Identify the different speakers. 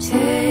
Speaker 1: Take